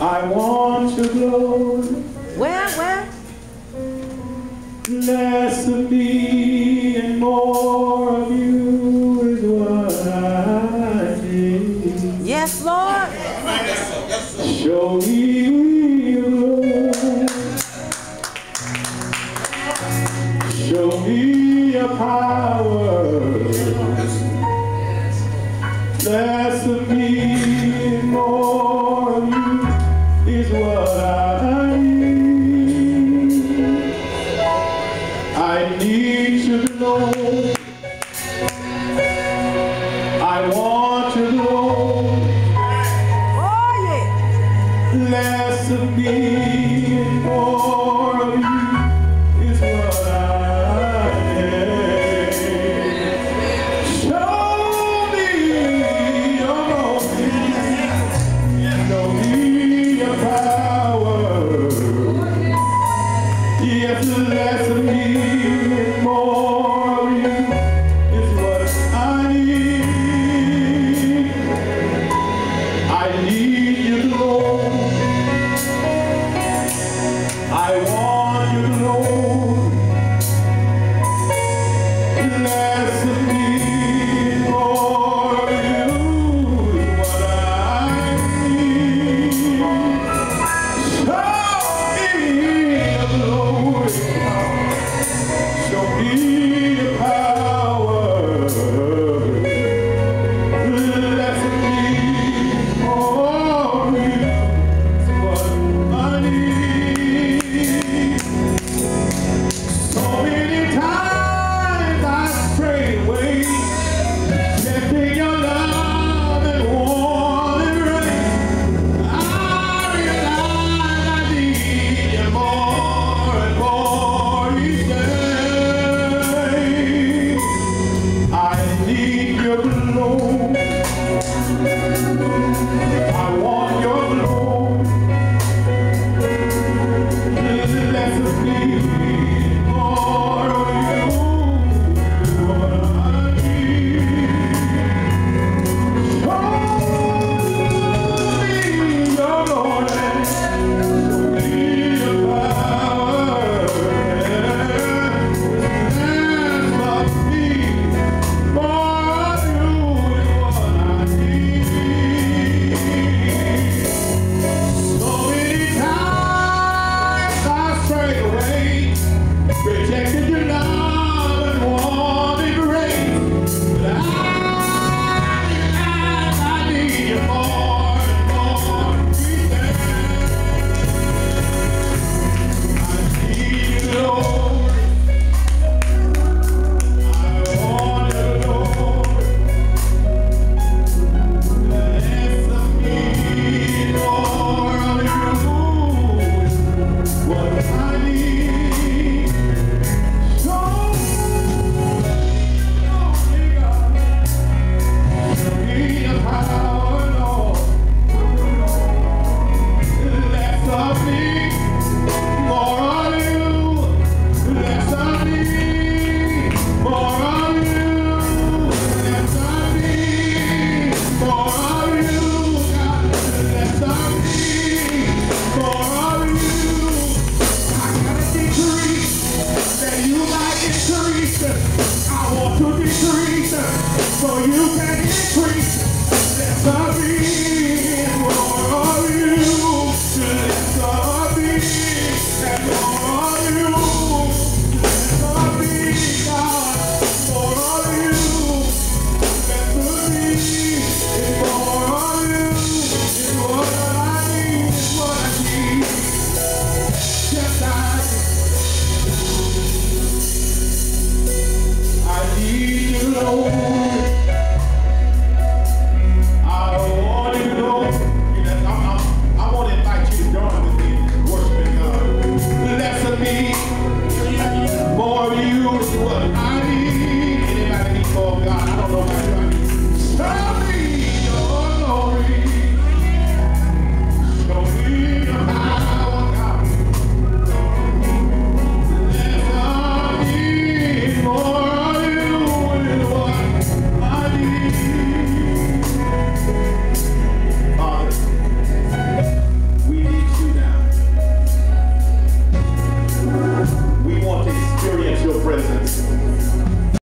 I want your glory. Where, where? Less of me and more of you is what I need. Yes, Lord. Show me your love. Show me your power. Less of me and more I want your glory. Oh, yeah. Less of me I want to decrease so you can. Oh.